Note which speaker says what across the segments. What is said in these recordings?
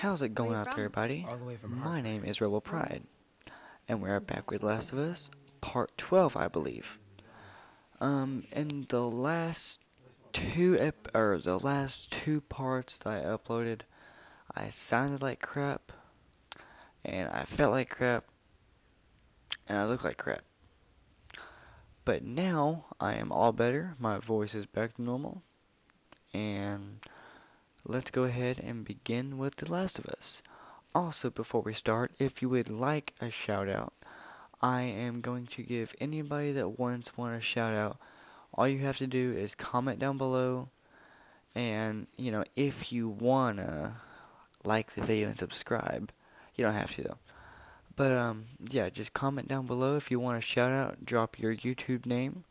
Speaker 1: How's it going out
Speaker 2: from?
Speaker 1: there, everybody?
Speaker 3: All the way from
Speaker 1: My
Speaker 3: Hartford.
Speaker 1: name is Rebel Pride, and we're back with Last of Us, Part 12, I believe. Um, in the last two ep- or the last two parts that I uploaded, I sounded like crap, and I felt like crap, and I looked like crap. But now I am all better. My voice is back to normal, and let's go ahead and begin with The Last of Us. Also, before we start, if you would like a shout out, I am going to give anybody that wants one a shout out. All you have to do is comment down below, and you know, if you wanna like the video and subscribe, you don't have to though. But um, yeah, just comment down below if you want a shout out. Drop your YouTube name,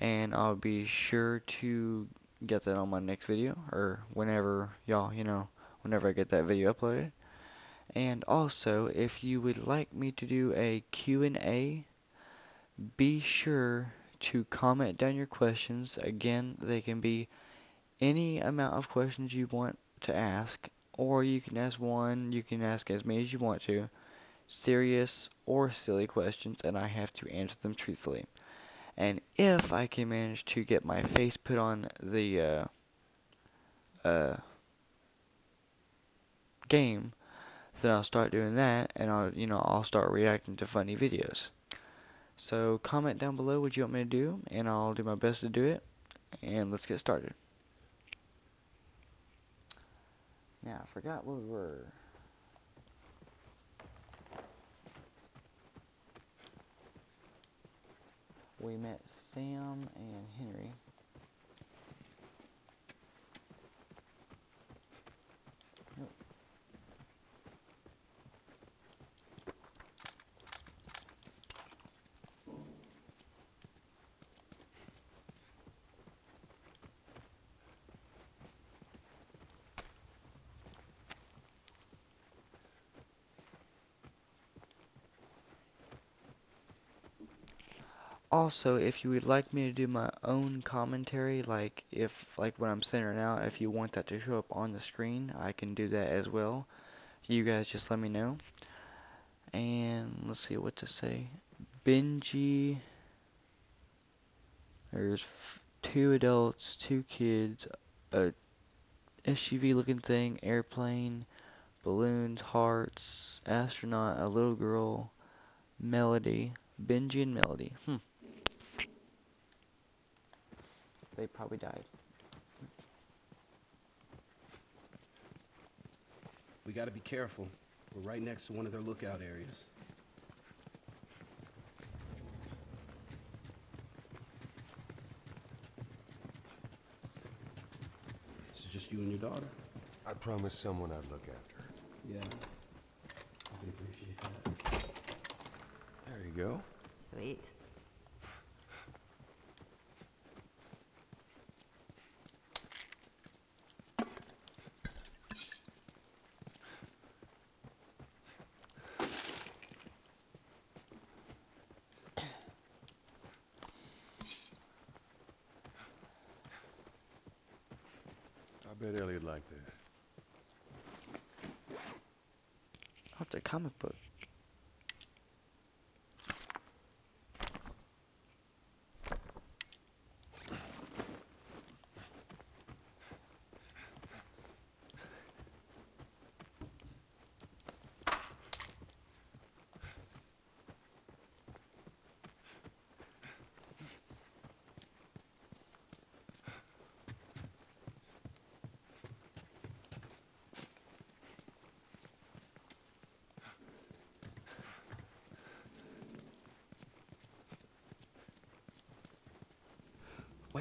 Speaker 1: and I'll be sure to get that on my next video or whenever y'all, you know, whenever I get that video uploaded. And also, if you would like me to do a Q&A, be sure to comment down your questions. Again, they can be any amount of questions you want to ask, or you can ask one, you can ask as many as you want to, serious or silly questions, and I have to answer them truthfully. And if I can manage to get my face put on the uh, uh, game, then I'll start doing that, and I'll you know I'll start reacting to funny videos. So comment down below what you want me to do, and I'll do my best to do it. And let's get started. Now I forgot where we were. We met Sam and Henry. Also, if you would like me to do my own commentary, like if like when I'm saying right now, if you want that to show up on the screen, I can do that as well. You guys just let me know. And let's see what to say. Benji. There's two adults, two kids, a SUV looking thing, airplane, balloons, hearts, astronaut, a little girl, Melody, Benji and Melody. Hmm. They probably died.
Speaker 3: We gotta be careful. We're right next to one of their lookout areas. So just you and your daughter?
Speaker 4: I promised someone I'd look after her.
Speaker 3: Yeah. I can appreciate that.
Speaker 4: There you go.
Speaker 5: Sweet.
Speaker 4: I bet Ellie'd like this.
Speaker 1: Oh, it's a comic book.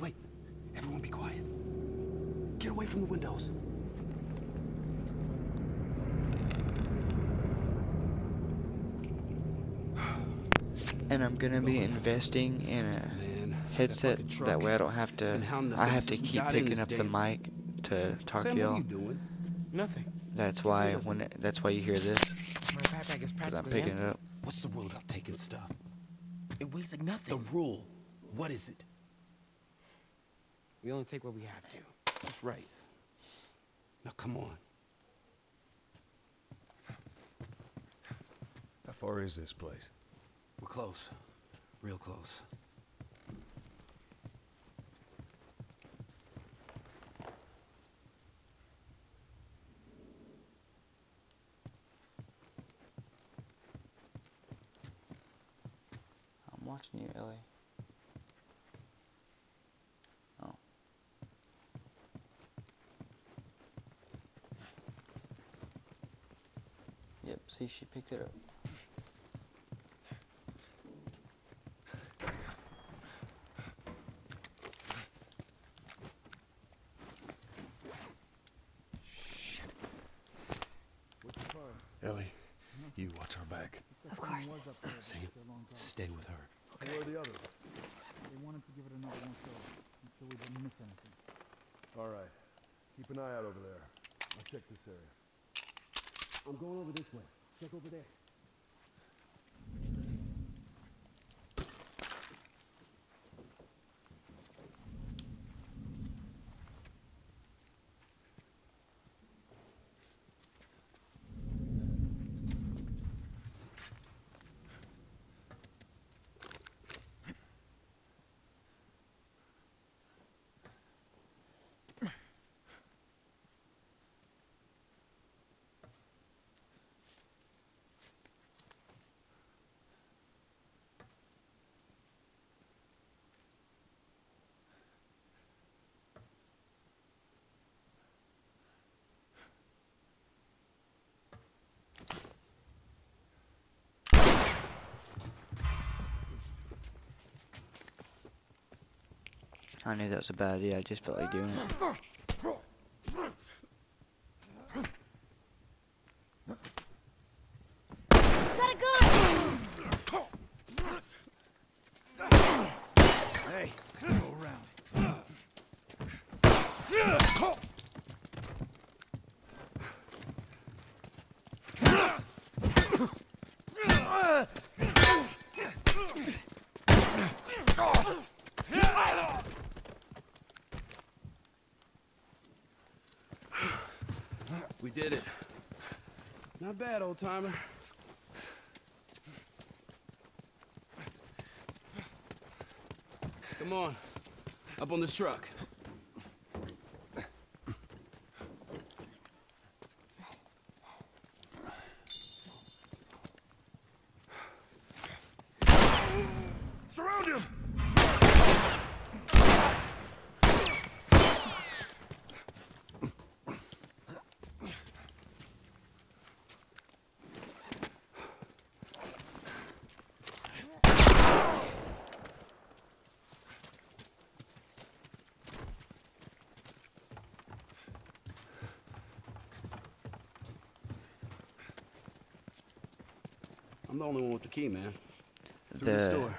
Speaker 3: Wait, wait. Everyone be quiet. Get away from the windows.
Speaker 1: And I'm gonna be investing in a headset. That way I don't have to. I have to keep picking up the mic to talk to y'all.
Speaker 6: Nothing.
Speaker 1: That's why when it, that's why you hear this.
Speaker 6: My backpack is
Speaker 1: 'cause I'm picking it up.
Speaker 3: What's the rule about taking stuff?
Speaker 6: It weighs like nothing.
Speaker 3: The rule. What is it?
Speaker 6: We only take what we have to.
Speaker 3: That's right.
Speaker 7: Now come on.
Speaker 3: How far is this place?
Speaker 7: We're close. Real close.
Speaker 1: I'm watching you, Ellie. See, she picked it up.
Speaker 3: Ellie, you watch our back.
Speaker 2: Of course.
Speaker 7: Sam, stay with her.
Speaker 4: Where are the others? They wanted to give it another one show, until we didn't miss anything.
Speaker 3: All right. Keep an eye out over there. I'll check this area.
Speaker 7: I'm going over this way. Check over there.
Speaker 1: I knew that was a bad idea, I just felt like doing it.
Speaker 2: Got a gun!
Speaker 4: Hey, go around.
Speaker 7: We did it. Not bad, old timer. Come on. Up on this truck.
Speaker 4: Surround him!
Speaker 7: I'm the only one with the key, man. Through the
Speaker 1: The,
Speaker 7: store.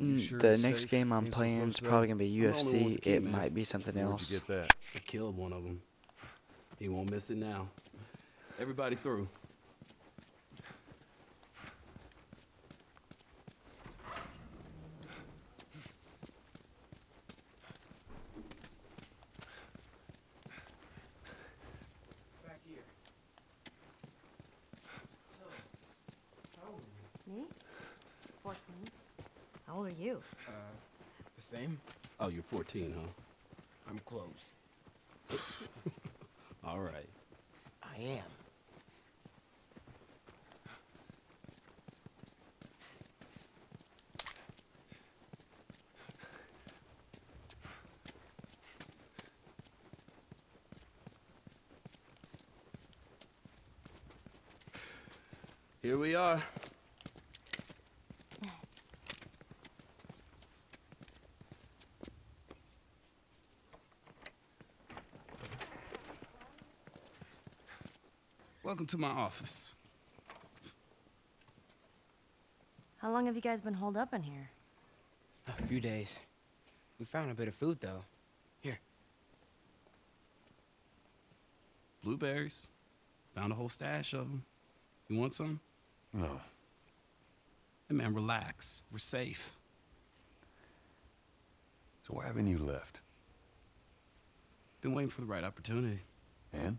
Speaker 1: mm,
Speaker 3: sure
Speaker 1: the next
Speaker 3: safe
Speaker 1: game I'm
Speaker 3: being
Speaker 1: playing is probably gonna be
Speaker 7: I'm the only one with
Speaker 1: UFC.
Speaker 7: key,
Speaker 1: It
Speaker 7: man.
Speaker 1: might be something
Speaker 3: Where'd
Speaker 1: else.
Speaker 3: you get that?
Speaker 7: I killed one of them. He won't miss it now. Everybody through.
Speaker 2: Me? 14. How old are you?
Speaker 6: Uh, the same?
Speaker 7: Oh, you're 14, huh?
Speaker 6: I'm close.
Speaker 7: All right.
Speaker 6: I am.
Speaker 7: Here we are. Welcome to my office.
Speaker 2: How long have you guys been holed up in here?
Speaker 6: A few days. We found a bit of food, though. Here.
Speaker 7: Blueberries. Found a whole stash of them. You want some?
Speaker 3: No.
Speaker 7: Hey, man, relax. We're safe.
Speaker 3: So why haven't you left?
Speaker 7: Been waiting for the right opportunity.
Speaker 3: And?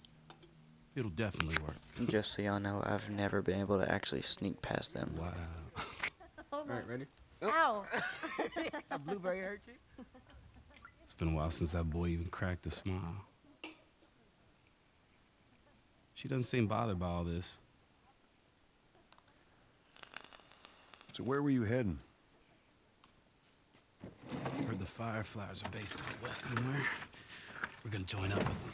Speaker 7: It'll definitely work.
Speaker 1: Just so y'all know, I've never been able to actually sneak past them.
Speaker 7: Wow.
Speaker 2: Oh.
Speaker 6: Alright, ready?
Speaker 2: Ow! Oh.
Speaker 6: A blueberry hurt you?
Speaker 7: It's been a while since that boy even cracked a smile. She doesn't seem bothered by all this.
Speaker 3: So where were you heading?
Speaker 7: Heard the Fireflies are based out west somewhere. We're gonna join up with them.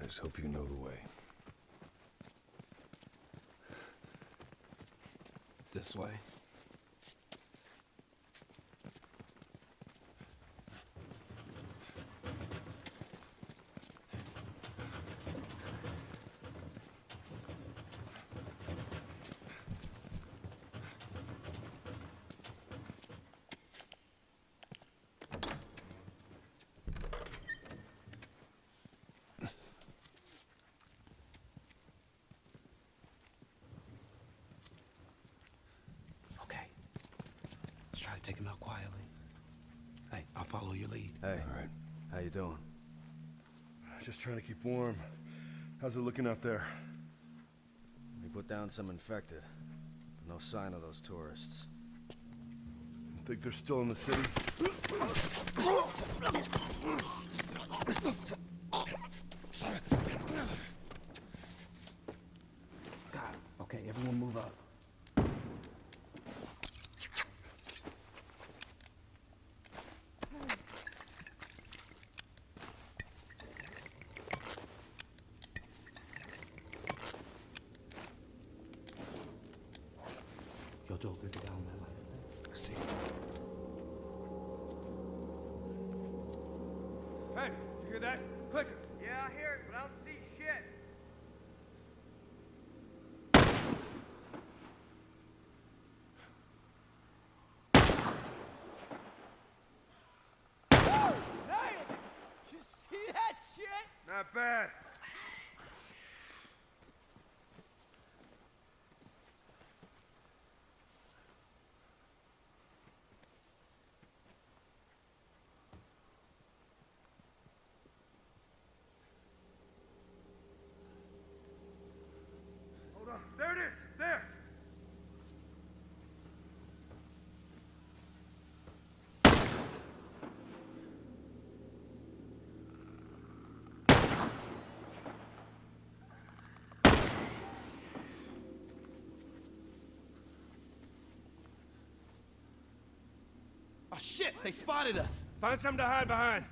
Speaker 8: I just hope you know the way.
Speaker 7: This way. Okay. Let's try to take him out quietly. Hey, I'll follow your lead.
Speaker 4: Hey,
Speaker 8: All right.
Speaker 4: how you doing? Just trying to keep warm. How's it looking out there?
Speaker 9: We put down some infected. No sign of those tourists.
Speaker 4: Think they're still in the city?
Speaker 7: Okay, everyone move up. Yo, Joel, break it down that light.
Speaker 8: I see.
Speaker 4: Hey, you hear that? Click.
Speaker 10: Yeah, I hear it, but I Hold on. There it is. There.
Speaker 7: Oh shit, they spotted us.
Speaker 10: Find something to hide behind.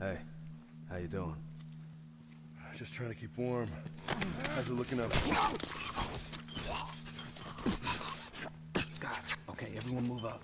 Speaker 9: Hey, how you doing?
Speaker 4: Just trying to keep warm. How's it looking up?
Speaker 7: Got it. Okay, everyone move up.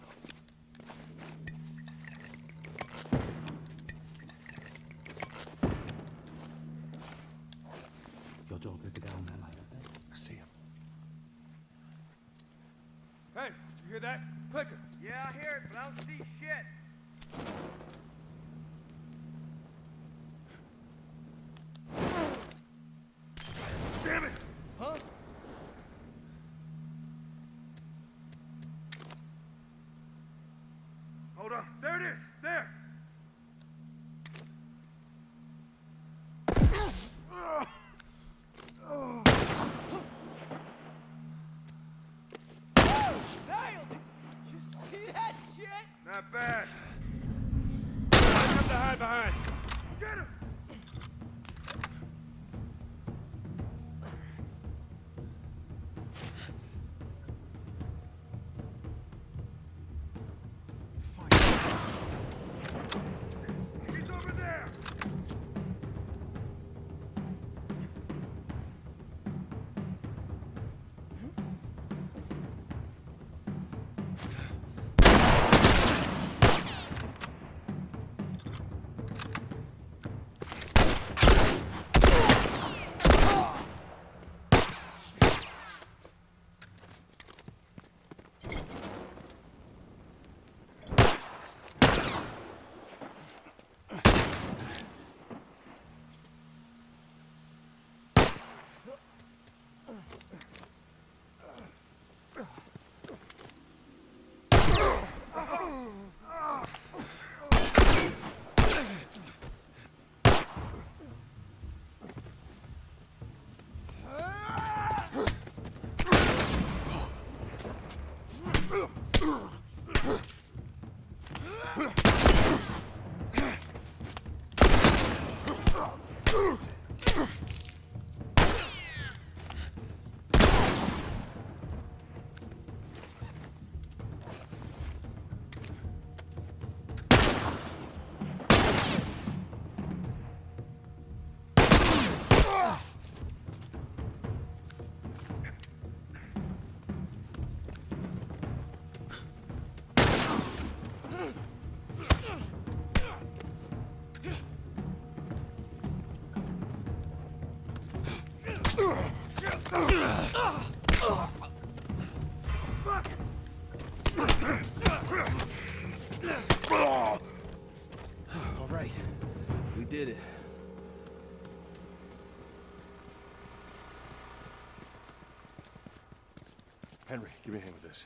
Speaker 4: Give me a hand with this.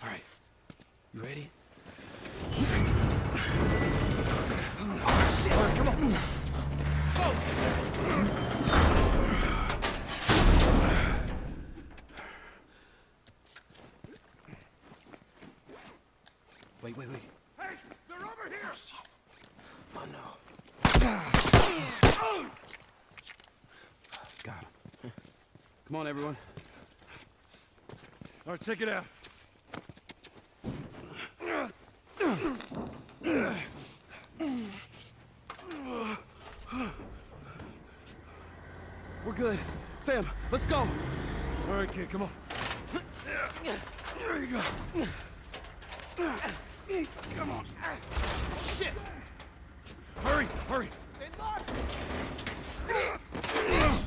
Speaker 7: All right, you ready? Wait, wait, wait.
Speaker 10: Hey, they're over here!
Speaker 7: Oh, oh no. Got him. Come on, everyone.
Speaker 10: All right, check it out.
Speaker 3: We're good. Sam, let's go.
Speaker 10: All right, kid, come on. There you go. Come on.
Speaker 3: Shit!
Speaker 10: Hurry, hurry.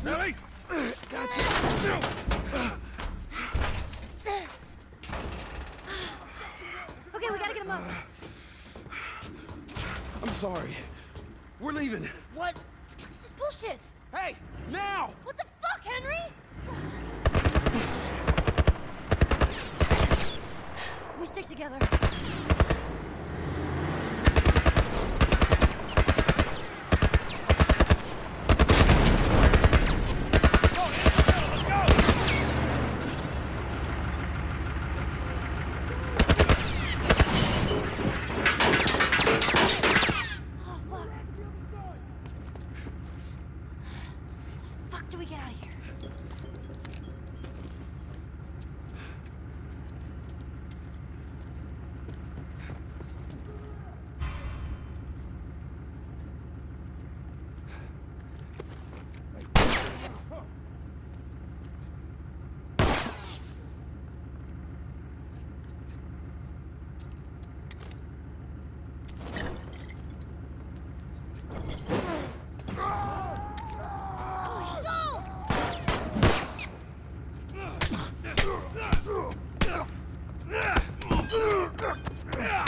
Speaker 10: Ellie!
Speaker 2: Okay, we gotta get him up.
Speaker 3: I'm sorry. We're leaving.
Speaker 2: What? This is bullshit.
Speaker 3: Hey, now!
Speaker 2: What the fuck, Henry? We stick together. Oh, fuck. Fuck do we get out of here?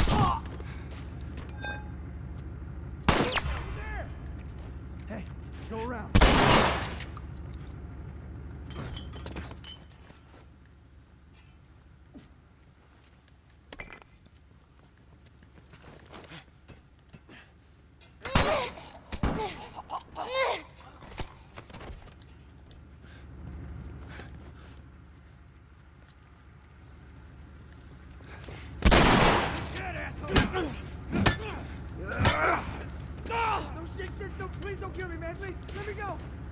Speaker 2: Oh,
Speaker 3: Hey, go around.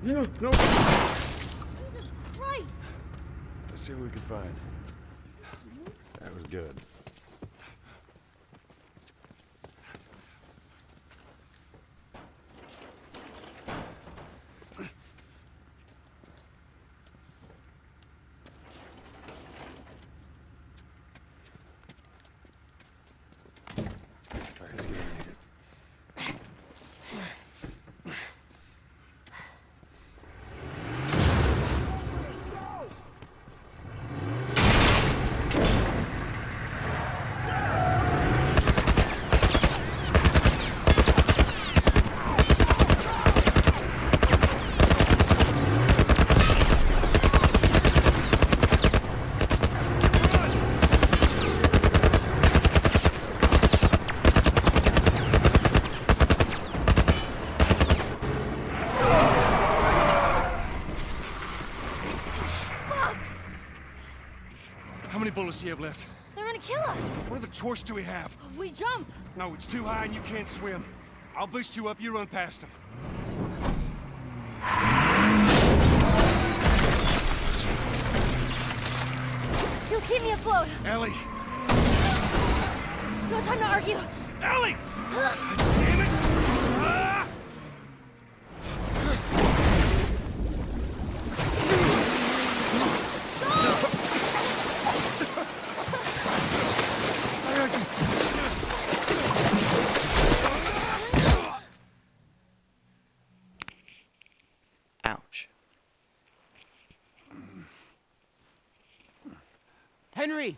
Speaker 10: No, no.
Speaker 2: Jesus Christ!
Speaker 10: Let's see what we can find. That was good. All right, let's get in here. How many bullets do you have left?
Speaker 2: They're gonna kill us.
Speaker 10: What other choice do we have?
Speaker 2: We jump.
Speaker 10: No, it's too high and you can't swim. I'll boost you up, you run past them.
Speaker 2: You'll keep me afloat.
Speaker 10: Ellie!
Speaker 2: No time to argue.
Speaker 10: Ellie! Damn it! Ah! I got you.
Speaker 1: Ouch.
Speaker 6: Henry!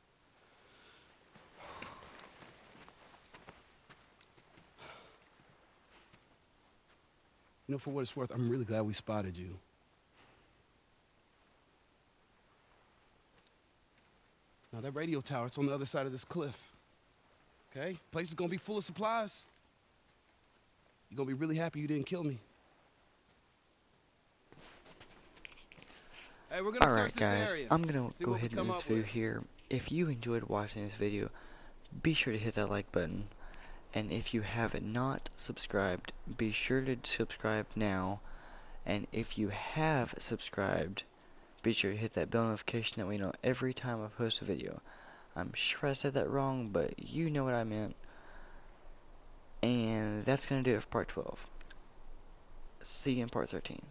Speaker 7: You know, for what it's worth, I'm really glad we spotted you. Now, that radio tower, it's on the other side of this cliff. Okay? Place is gonna be full of supplies. You're gonna be really happy you didn't kill me. Hey, we're gonna
Speaker 1: Alright guys. I'm gonna
Speaker 7: See
Speaker 1: go ahead and end this video
Speaker 7: with.
Speaker 1: here. If you enjoyed watching this video, be sure to hit that like button. And if you have not subscribed, be sure to subscribe now. And if you have subscribed, be sure to hit that bell notification that we know every time I post a video. I'm sure I said that wrong, but you know what I meant. And that's gonna do it for part 12. See you in part 13.